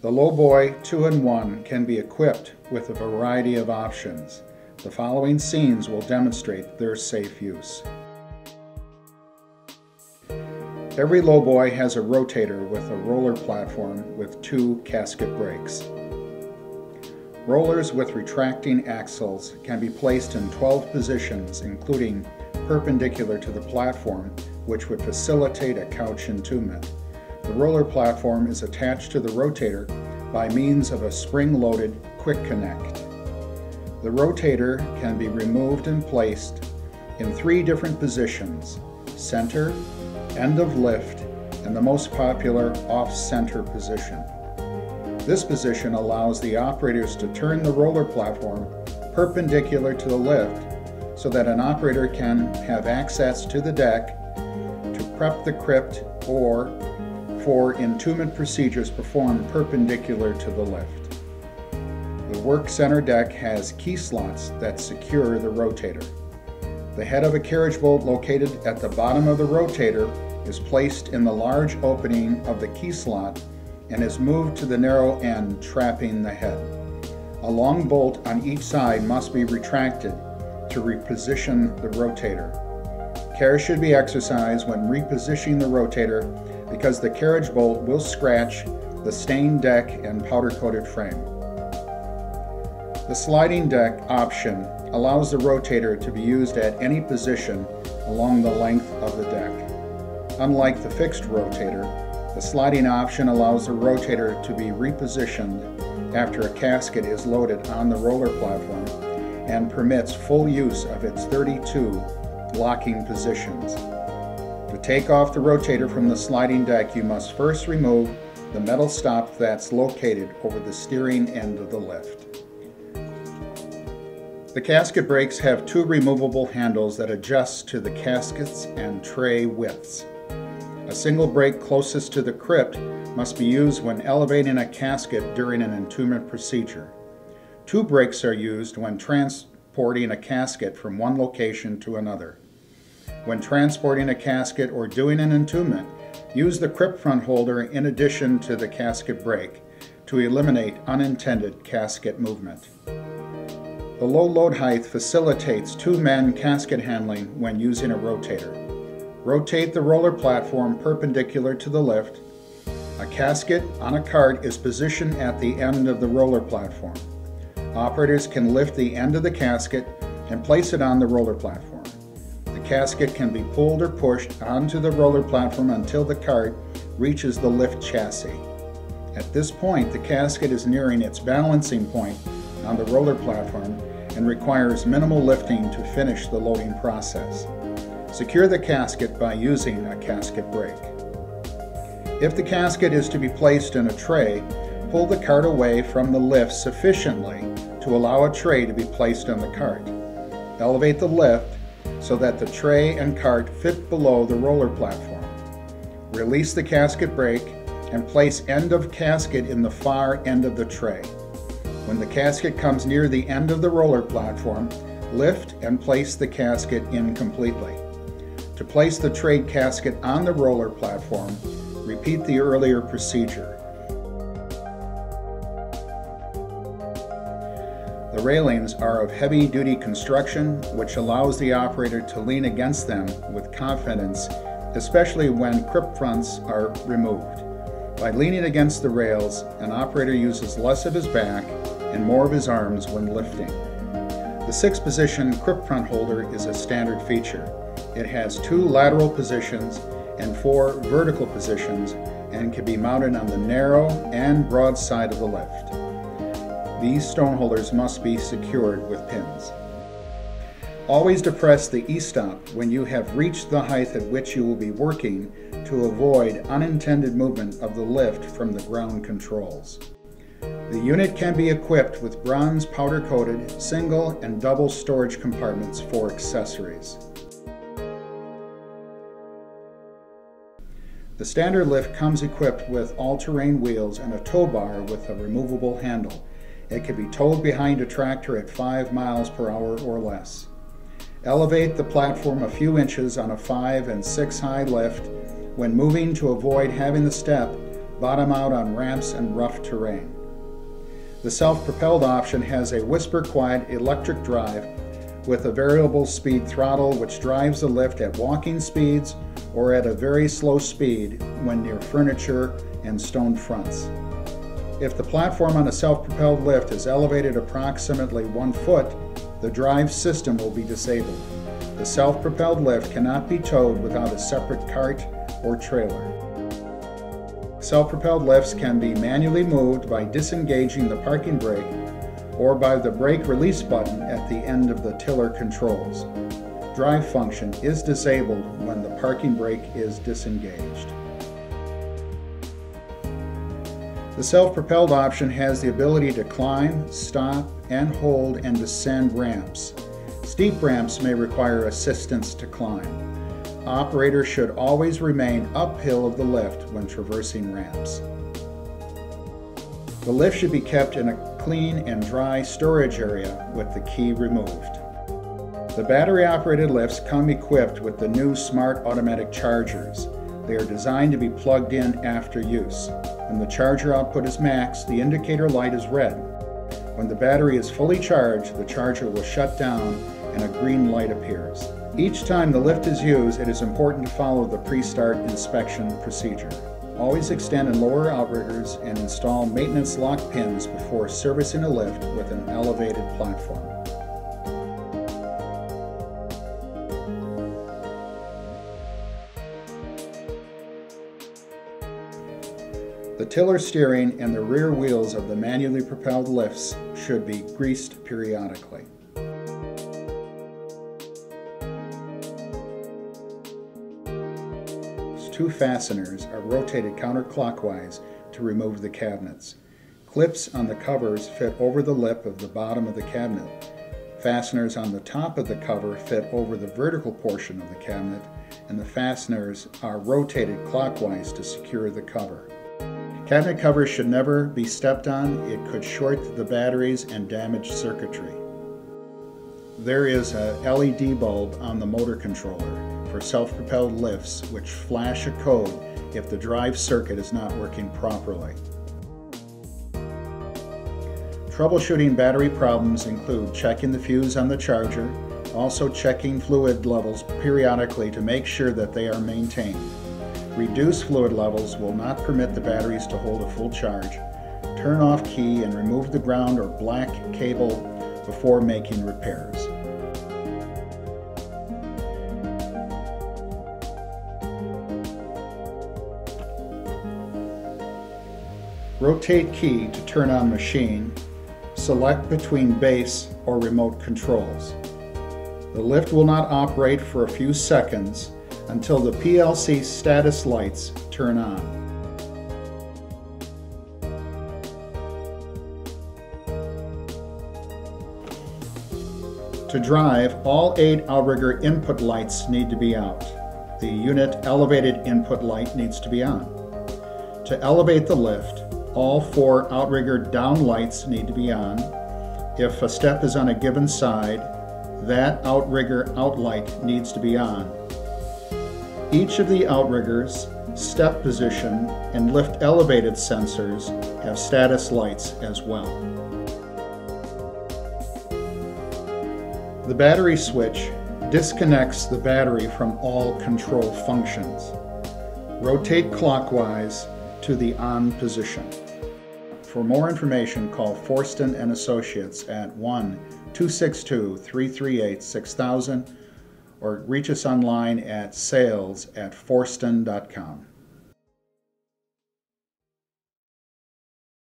The Lowboy 2-in-1 can be equipped with a variety of options. The following scenes will demonstrate their safe use. Every lowboy has a rotator with a roller platform with two casket brakes. Rollers with retracting axles can be placed in 12 positions including perpendicular to the platform which would facilitate a couch entombment. The roller platform is attached to the rotator by means of a spring-loaded quick connect. The rotator can be removed and placed in three different positions, center, end of lift, and the most popular off-center position. This position allows the operators to turn the roller platform perpendicular to the lift so that an operator can have access to the deck to prep the crypt or for entombment procedures performed perpendicular to the lift. The work center deck has key slots that secure the rotator. The head of a carriage bolt located at the bottom of the rotator is placed in the large opening of the key slot and is moved to the narrow end, trapping the head. A long bolt on each side must be retracted to reposition the rotator. Care should be exercised when repositioning the rotator because the carriage bolt will scratch the stained deck and powder-coated frame. The sliding deck option allows the rotator to be used at any position along the length of the deck. Unlike the fixed rotator, the sliding option allows the rotator to be repositioned after a casket is loaded on the roller platform and permits full use of its 32 locking positions. Take off the rotator from the sliding deck, you must first remove the metal stop that's located over the steering end of the lift. The casket brakes have two removable handles that adjust to the caskets and tray widths. A single brake closest to the crypt must be used when elevating a casket during an entombment procedure. Two brakes are used when transporting a casket from one location to another. When transporting a casket or doing an entombment, use the crypt front holder in addition to the casket brake to eliminate unintended casket movement. The low load height facilitates two-man casket handling when using a rotator. Rotate the roller platform perpendicular to the lift. A casket on a cart is positioned at the end of the roller platform. Operators can lift the end of the casket and place it on the roller platform. Casket can be pulled or pushed onto the roller platform until the cart reaches the lift chassis. At this point, the casket is nearing its balancing point on the roller platform and requires minimal lifting to finish the loading process. Secure the casket by using a casket brake. If the casket is to be placed in a tray, pull the cart away from the lift sufficiently to allow a tray to be placed on the cart. Elevate the lift so that the tray and cart fit below the roller platform. Release the casket brake and place end of casket in the far end of the tray. When the casket comes near the end of the roller platform, lift and place the casket in completely. To place the tray casket on the roller platform, repeat the earlier procedure. The railings are of heavy-duty construction, which allows the operator to lean against them with confidence, especially when crypt fronts are removed. By leaning against the rails, an operator uses less of his back and more of his arms when lifting. The six position crypt front holder is a standard feature. It has two lateral positions and four vertical positions and can be mounted on the narrow and broad side of the lift. These stone holders must be secured with pins. Always depress the E-stop when you have reached the height at which you will be working to avoid unintended movement of the lift from the ground controls. The unit can be equipped with bronze powder-coated single and double storage compartments for accessories. The standard lift comes equipped with all-terrain wheels and a tow bar with a removable handle. It can be towed behind a tractor at 5 miles per hour or less. Elevate the platform a few inches on a 5 and 6 high lift. When moving to avoid having the step bottom out on ramps and rough terrain. The self-propelled option has a whisper-quiet electric drive with a variable speed throttle which drives the lift at walking speeds or at a very slow speed when near furniture and stone fronts. If the platform on a self-propelled lift is elevated approximately one foot, the drive system will be disabled. The self-propelled lift cannot be towed without a separate cart or trailer. Self-propelled lifts can be manually moved by disengaging the parking brake or by the brake release button at the end of the tiller controls. Drive function is disabled when the parking brake is disengaged. The self-propelled option has the ability to climb, stop, and hold and descend ramps. Steep ramps may require assistance to climb. Operators should always remain uphill of the lift when traversing ramps. The lift should be kept in a clean and dry storage area with the key removed. The battery operated lifts come equipped with the new smart automatic chargers. They are designed to be plugged in after use. When the charger output is max, the indicator light is red. When the battery is fully charged, the charger will shut down and a green light appears. Each time the lift is used, it is important to follow the pre-start inspection procedure. Always extend and lower outriggers and install maintenance lock pins before servicing a lift with an elevated platform. The tiller steering and the rear wheels of the manually propelled lifts should be greased periodically. two fasteners are rotated counterclockwise to remove the cabinets. Clips on the covers fit over the lip of the bottom of the cabinet. Fasteners on the top of the cover fit over the vertical portion of the cabinet, and the fasteners are rotated clockwise to secure the cover. Cabinet covers should never be stepped on. It could short the batteries and damage circuitry. There is a LED bulb on the motor controller for self-propelled lifts which flash a code if the drive circuit is not working properly. Troubleshooting battery problems include checking the fuse on the charger, also checking fluid levels periodically to make sure that they are maintained. Reduced fluid levels will not permit the batteries to hold a full charge. Turn off key and remove the ground or black cable before making repairs. Rotate key to turn on machine. Select between base or remote controls. The lift will not operate for a few seconds until the PLC status lights turn on. To drive, all eight outrigger input lights need to be out. The unit elevated input light needs to be on. To elevate the lift, all four outrigger down lights need to be on. If a step is on a given side, that outrigger outlight needs to be on. Each of the outriggers, step position, and lift elevated sensors have status lights as well. The battery switch disconnects the battery from all control functions. Rotate clockwise to the on position. For more information, call Forston and Associates at 1-262-338-6000 or reach us online at sales at forston.com.